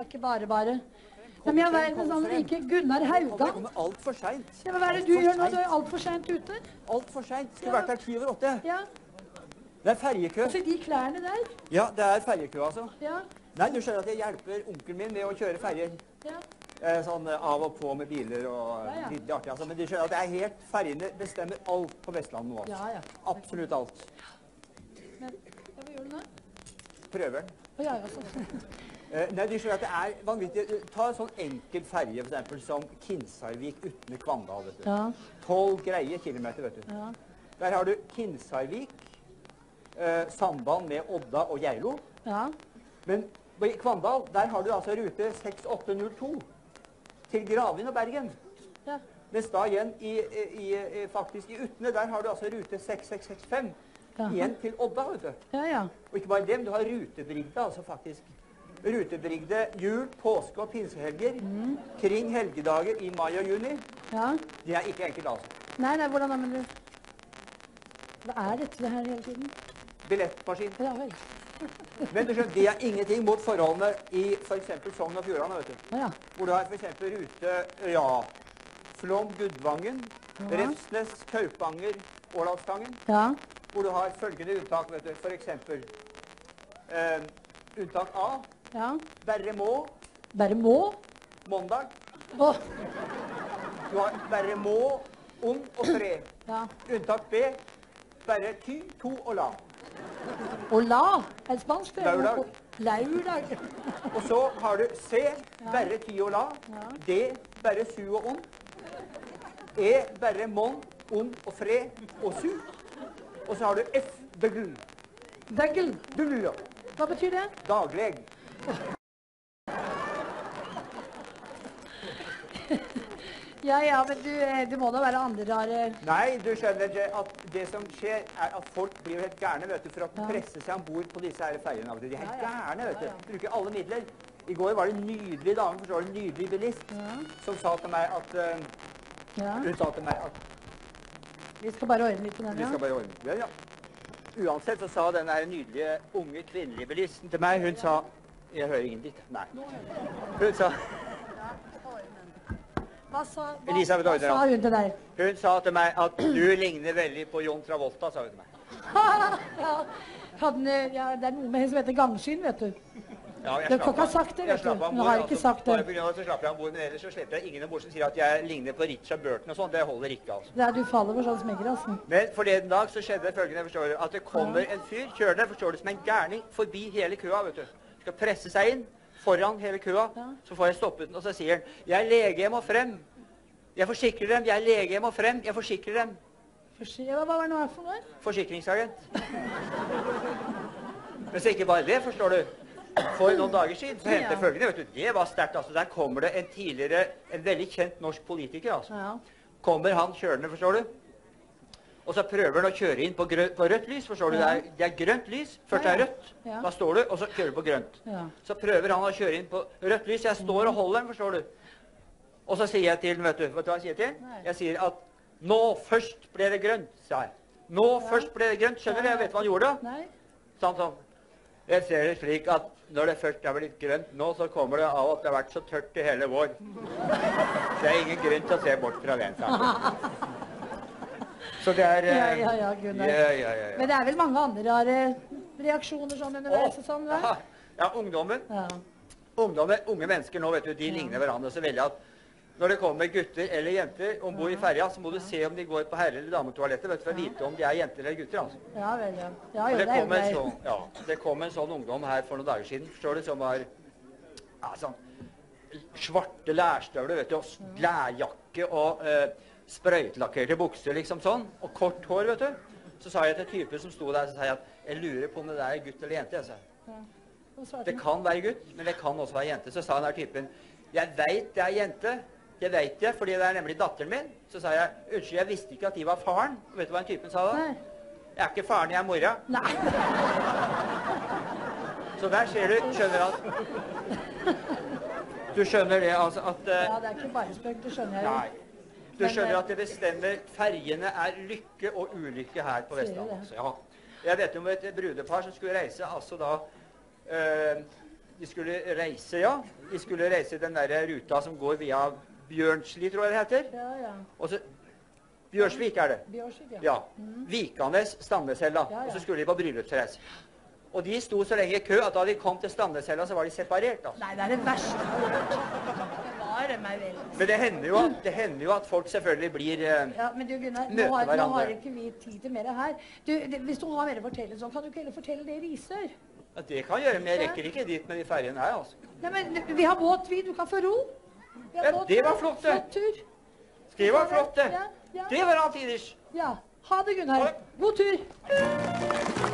er ikke bare bare. Ja, men jeg ikke, sånn like Gunnar Det Haugan. kommer altfor seint. Ja, men hva er det du gjør nå? Du er altfor seint ute. Altfor seint. Skulle vært der ti over åtte. Ja, Det er ferjekø. altså de klærne der. Ja, det er ferjekø, altså. Ja, Nei, du skjønner at jeg hjelper onkelen min med å kjøre ferjer. ja. Eh, sånn eh, av og på med biler og Ja, ja. artig. Altså. Men du skjønner at det er helt Ferjene bestemmer alt på Vestlandet nå. Altså. Ja, ja. Absolutt alt. Men ja, hva gjør du nå? Prøver. Å ja, ja, sånn. Eh, nei, du skjønner at det er vanvittig. Ta en sånn enkel ferje for eksempel, som Kinsarvik uten Kvandal. vet du. Ja, Tolv greie kilometer, vet du. ja. Der har du Kinsarvik, eh, samband med Odda og Geilo. ja. Men i Kvandal der har du altså rute 6802 til Gravin og Bergen. Ja. Mens da igjen i, i, i, faktisk i Utne der har du altså rute 6665 Jaha. igjen til Odda. vet du. Ja, ja. Og ikke bare det, men du har rutebrigde, altså faktisk. Rutebrigde jul, påske og pinsehelger Mm. kring helgedager i mai og juni. ja. Det er ikke enkelt, altså. Nei, nei, hvordan da, men du Hva er dette det her hele tiden? Billettmaskin. Ja vel. Men du skjønner, det er ingenting mot forholdene i f.eks. Sogn og Fjordane. vet du. Ja. Hvor du har f.eks. rute ja, Flåm, Gudvangen, Ja. Refsnes, Kaupanger, Årdalstangen. Ja. Hvor du har følgende unntak. vet du. F.eks. Eh, unntak A. ja. Berre må, Bare må? mandag. Oh. Du har berre må, ond og tre. ja. Unntak B. Berre ty, to og la. Og la er spansk? det? Laurdag. Og så har du C. Berre ty og la. Ja. D. Berre su og ond. E. Berre mon, ond og fred og su. Og så har du F. Døgl. Døgl. Hva betyr det? Dagleg. Ja, ja, men du, eh, det må da være andre rare Nei, du skjønner at det som skjer, er at folk blir helt gærne vet du, for å Ja. presse seg om bord på disse her ferjene. De er helt Ja, gærne, vet du. Bruker alle midler. I går var det en nydelig dame, forstår du, en nydelig bilist, som sa til meg at uh, ja. Hun sa til meg at Vi skal bare ordne litt på den, Vi ja. skal bare ordne ja, ja. Uansett så sa den her nydelige unge kvinnelige bilisten til meg Hun sa Jeg hører ingen dritt. Nei. Hun sa, Hva sa, hva, Elisabeth hva sa hun til deg? hun sa til meg at du ligner veldig på John Travolta, sa hun til meg. ja. Eh, ja, det er noe med henne som heter gangsyn, vet du. Ja, jeg Du kan ikke ha sagt det, vet du. Hun har ikke altså. sagt det. Bare av at så slapp jeg av bord, men ellers så slipper jeg ingen bord som sier at jeg ligner på Richard Burton og sånn. Det holder ikke, altså. Det er du faller for sånn smegger, altså. Men forleden dag så skjedde det følgende, forstår du, at det kommer en fyr kjørende, forstår du, som en gærning forbi hele køa, vet du. Skal presse seg inn foran hele køa. Så får jeg stoppet den, og så sier han, jeg er lege, jeg må frem. Jeg forsikrer dem, jeg er lege, jeg må frem. Jeg forsikrer dem. Hva hva var det nå for noe? Forsikringsagent. Men så ikke bare det, forstår du. For noen dager siden så hendte Ja. følgende, vet du. Det var sterkt, altså. Der kommer det en tidligere, en veldig kjent norsk politiker, altså. Ja. kommer han kjørende, forstår du. Og så prøver han å kjøre inn på, på rødt lys. forstår du? Det er, det er grønt lys. Først Ja, er rødt. Ja. Da står du, og så kjører du på grønt. Ja. Så prøver han å kjøre inn på rødt lys. Jeg står og holder den, forstår du. Og så sier jeg til den, vet du vet du hva jeg sier til den? Jeg sier at nå først ble det grønt, sa jeg. Nå først ble det grønt. Skjønner du? Jeg vet hva han gjorde da? Nei? Sånn, sånn. Jeg ser det slik at når det først er blitt grønt nå, så kommer det av at det har vært så tørt i hele vår. Det er ingen grunn til å se bort fra det. Så det er Ja, eh, ja, ja, Gunnar. Ja, ja, ja. Men det er vel mange andre rare reaksjoner sånn underveis og sånn, ja, ungdommen. Ja. Ungdommen, unge mennesker nå, vet du, de ligner hverandre så veldig at når det kommer gutter eller jenter om bord i ferja, så må du se om de går på herre- eller dametoalettet vet du, for å vite om de er jenter eller gutter. altså. Ja vel, ja. Ja, jo, det, det kom en sånn, ja, det kom en sånn ungdom her for noen dager siden, forstår du, som var ja, sånn svarte lærstøvler, vet du, og lærjakke og eh, sprøytelakkerte bukser, liksom sånn, og kort hår, vet du. Så sa jeg til typen som sto der, så sa jeg at jeg lurer på om det der er gutt eller jente. jeg sa. Det kan være gutt, men det kan også være jente. Så sa den der typen Jeg veit det er jente. Det veit jeg, fordi det er nemlig datteren min. Så sa jeg unnskyld, jeg visste ikke at de var faren. Vet du hva den typen sa da? Nei. Jeg er ikke faren, jeg er mora. Nei. Så der ser du, skjønner at Du skjønner det, altså at uh, Ja, det er ikke bare spøk, det skjønner jeg jo. Nei. Du skjønner eh, at det bestemmer Ferjene er lykke og ulykke her på Vestlandet. Altså, ja. Jeg vet om et brudepar som skulle reise altså da øh, de skulle reise, ja. De skulle reise den der ruta som går via Bjørnsli, tror jeg det heter. Ja, ja. Og så Bjørsvik er det. Bjørsvik, ja. Ja. Vikanes, Stamnesella. Ja, ja. Og så skulle de på bryllupsreise. Og de sto så lenge i kø at da de kom til Stamnesella, så var de separert. altså. Nei, det er det verste Bevare meg vel. Men det hender jo at, det hender jo at folk selvfølgelig blir eh, Ja, men du Gunnar, nå har, nå hverandre. har ikke vi tid til mer her. Du, det, hvis du har mer å fortelle, så kan du ikke heller fortelle det i Risør. ja, Det kan jeg gjøre, men jeg rekker ikke dit med de ferjene her. altså. Nei, men vi har båt, vi. Du kan få ro. Vi har Ja, båt, det var flott, det. Flott tur. Det var flott, det. Ja, ja. Det var alltiders. Ja. Ha det, Gunnar. Ha det. God tur.